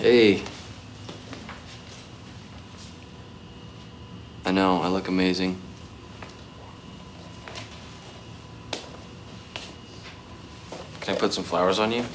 Hey. I know, I look amazing. Can I put some flowers on you?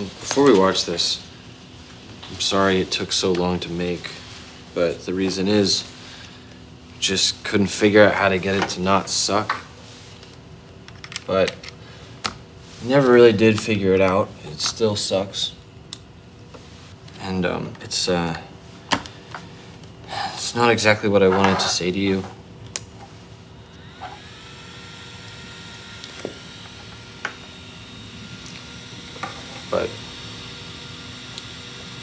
Um, before we watch this, I'm sorry it took so long to make, but the reason is just couldn't figure out how to get it to not suck. But never really did figure it out. It still sucks. And um, it's uh, it's not exactly what I wanted to say to you. But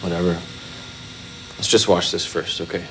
whatever. Let's just watch this first, okay?